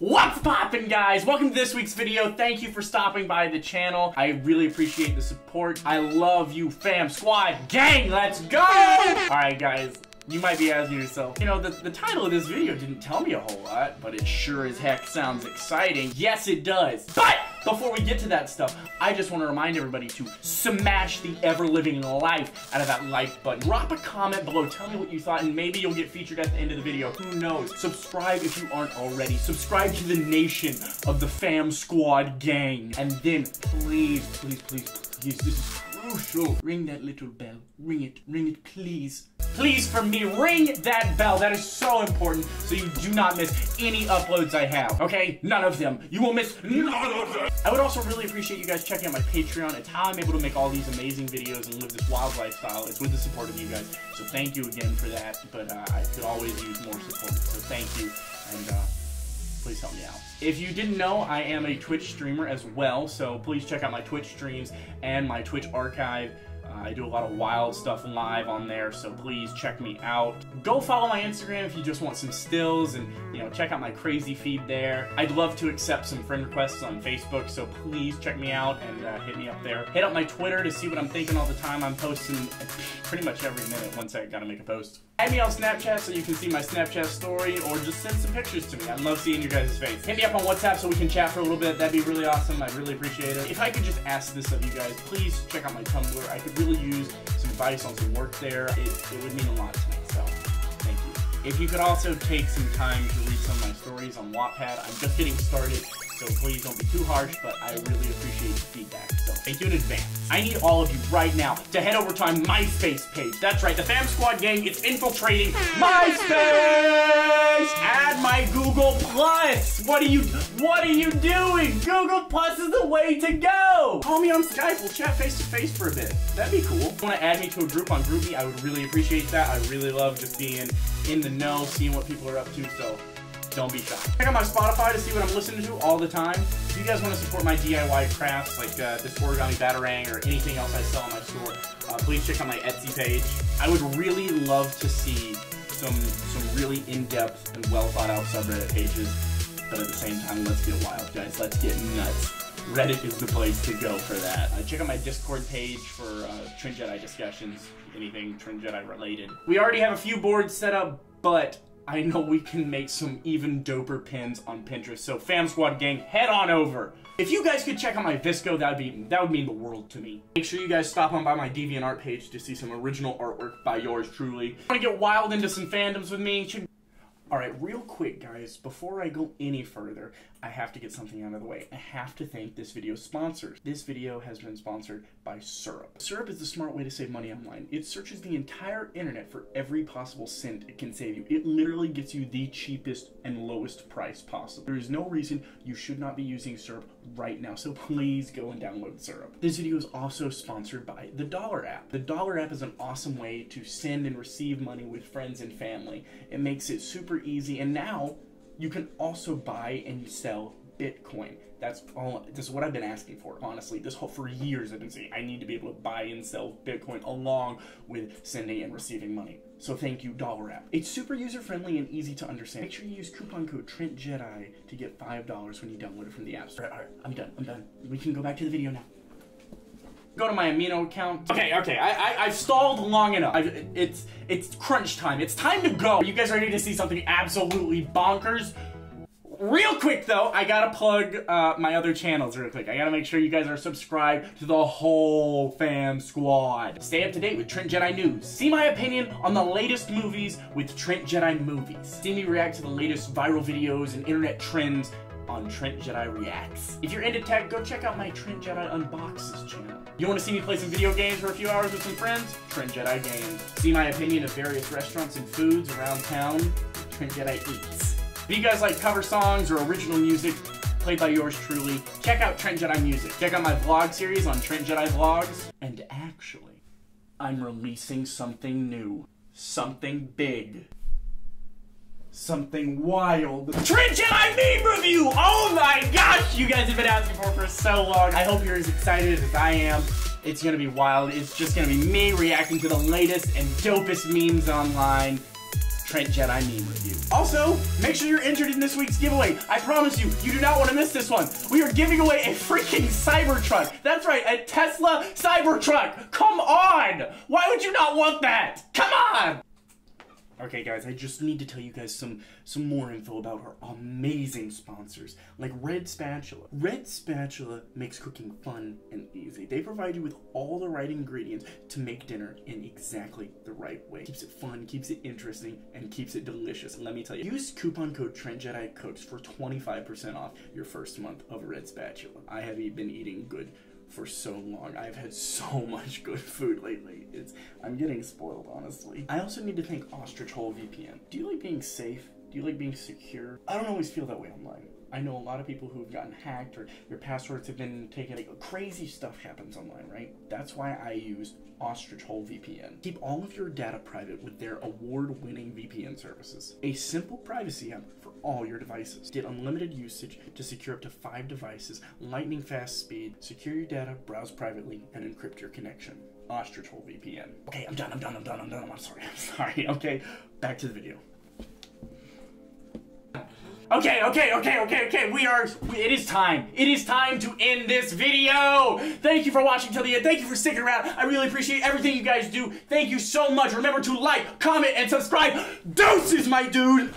What's poppin' guys? Welcome to this week's video. Thank you for stopping by the channel. I really appreciate the support. I love you fam squad gang. Let's go! Alright guys, you might be asking yourself, you know, the, the title of this video didn't tell me a whole lot, but it sure as heck sounds exciting. Yes, it does. But before we get to that stuff, I just want to remind everybody to smash the ever-living life out of that like button. Drop a comment below, tell me what you thought, and maybe you'll get featured at the end of the video. Who knows? Subscribe if you aren't already. Subscribe to the nation of the Fam Squad gang. And then, please, please, please, please, this is crucial. Ring that little bell. Ring it. Ring it, please. Please, for me, ring that bell. That is so important so you do not miss any uploads I have. Okay? None of them. You will miss none of them. I would also really appreciate you guys checking out my Patreon. It's how I'm able to make all these amazing videos and live this wild lifestyle. It's with the support of you guys. So thank you again for that. But uh, I could always use more support. So thank you. And uh, please help me out. If you didn't know, I am a Twitch streamer as well, so please check out my Twitch streams and my Twitch archive. Uh, I do a lot of wild stuff live on there, so please check me out. Go follow my Instagram if you just want some stills and, you know, check out my crazy feed there. I'd love to accept some friend requests on Facebook, so please check me out and uh, hit me up there. Hit up my Twitter to see what I'm thinking all the time. I'm posting pretty much every minute once I gotta make a post. Add me on Snapchat so you can see my Snapchat story or just send some pictures to me. I love seeing your guys' face. Hit me up on WhatsApp so we can chat for a little bit. That'd be really awesome. I'd really appreciate it. If I could just ask this of you guys, please check out my Tumblr. I could really use some advice on some work there. It, it would mean a lot to me, so thank you. If you could also take some time to read some of my stories on Wattpad, I'm just getting started, so please don't be too harsh, but I really appreciate the feedback. So thank you in advance. I need all of you right now to head over to my MySpace page. That's right, the Fam Squad gang is infiltrating MySpace! Add my Google Plus! What are you what are you doing? Google Plus is the way to go! Call me on Skype, we'll chat face to face for a bit. That'd be cool. If you wanna add me to a group on GroupMe, I would really appreciate that. I really love just being in the know, seeing what people are up to, so don't be shy. Check out my Spotify to see what I'm listening to all the time. If you guys want to support my DIY crafts, like uh, this origami batarang or anything else I sell in my store, uh, please check out my Etsy page. I would really love to see some some really in-depth and well-thought-out subreddit pages, but at the same time, let's get wild, guys. Let's get nuts. Reddit is the place to go for that. Uh, check out my Discord page for uh, Trent Jedi discussions, anything Trent Jedi related. We already have a few boards set up, but I know we can make some even doper pins on Pinterest. So Fam Squad gang, head on over. If you guys could check out my VSCO, that would be that would mean the world to me. Make sure you guys stop on by my DeviantArt page to see some original artwork by yours truly. Want to get wild into some fandoms with me? Alright, real quick guys, before I go any further, I have to get something out of the way. I have to thank this video's sponsors. This video has been sponsored by Syrup. Syrup is the smart way to save money online. It searches the entire internet for every possible cent it can save you. It literally gets you the cheapest and lowest price possible. There is no reason you should not be using Syrup right now, so please go and download Syrup. This video is also sponsored by the Dollar app. The Dollar app is an awesome way to send and receive money with friends and family. It makes it super easy, and now you can also buy and sell Bitcoin. That's all. This is what I've been asking for. Honestly, this whole for years I've been saying I need to be able to buy and sell Bitcoin along with sending and receiving money. So thank you, Dollar App. It's super user friendly and easy to understand. Make sure you use coupon code Trent Jedi to get five dollars when you download it from the App Store. All right, all right, I'm done. I'm done. We can go back to the video now go to my Amino account. Okay, okay, I, I, have stalled long enough. I've, it's, it's crunch time. It's time to go. You guys ready to see something absolutely bonkers? Real quick though, I gotta plug uh, my other channels real quick. I gotta make sure you guys are subscribed to the whole fam squad. Stay up to date with Trent Jedi News. See my opinion on the latest movies with Trent Jedi Movies. See me react to the latest viral videos and internet trends on Trent Jedi Reacts. If you're into tech, go check out my Trent Jedi Unboxes channel. You want to see me play some video games for a few hours with some friends? Trent Jedi Games. See my opinion of various restaurants and foods around town? Trent Jedi Eats. If you guys like cover songs or original music played by yours truly, check out Trent Jedi Music. Check out my vlog series on Trent Jedi Vlogs. And actually, I'm releasing something new. Something big something wild. Trent Jedi meme review! Oh my gosh! You guys have been asking for for so long. I hope you're as excited as I am. It's gonna be wild. It's just gonna be me reacting to the latest and dopest memes online. Trent Jedi meme review. Also, make sure you're entered in this week's giveaway. I promise you, you do not want to miss this one. We are giving away a freaking Cybertruck. That's right, a Tesla Cybertruck. Come on! Why would you not want that? Come on! Okay, guys, I just need to tell you guys some some more info about our amazing sponsors, like Red Spatula. Red Spatula makes cooking fun and easy. They provide you with all the right ingredients to make dinner in exactly the right way. Keeps it fun, keeps it interesting, and keeps it delicious. Let me tell you, use coupon code TrentJediCooks for 25% off your first month of Red Spatula. I have been eating good for so long. I've had so much good food lately. It's I'm getting spoiled, honestly. I also need to thank Ostrich Hole VPN. Do you like being safe? Do you like being secure? I don't always feel that way online. I know a lot of people who've gotten hacked or their passwords have been taken. Like, crazy stuff happens online, right? That's why I use Ostrich Hole VPN. Keep all of your data private with their award-winning VPN services. A simple privacy app for all your devices. Get unlimited usage to secure up to five devices, lightning fast speed, secure your data, browse privately, and encrypt your connection. Ostrich Hole VPN. Okay, I'm done, I'm done, I'm done, I'm done, I'm sorry, I'm sorry. Okay, back to the video. Okay, okay, okay, okay, okay. We are. It is time. It is time to end this video. Thank you for watching till the end. Thank you for sticking around. I really appreciate everything you guys do. Thank you so much. Remember to like, comment, and subscribe. Deuces, my dude.